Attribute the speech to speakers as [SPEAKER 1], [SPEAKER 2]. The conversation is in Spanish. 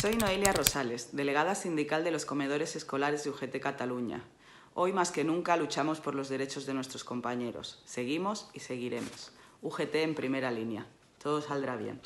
[SPEAKER 1] Soy Noelia Rosales, delegada sindical de los comedores escolares de UGT Cataluña. Hoy más que nunca luchamos por los derechos de nuestros compañeros. Seguimos y seguiremos. UGT en primera línea. Todo saldrá bien.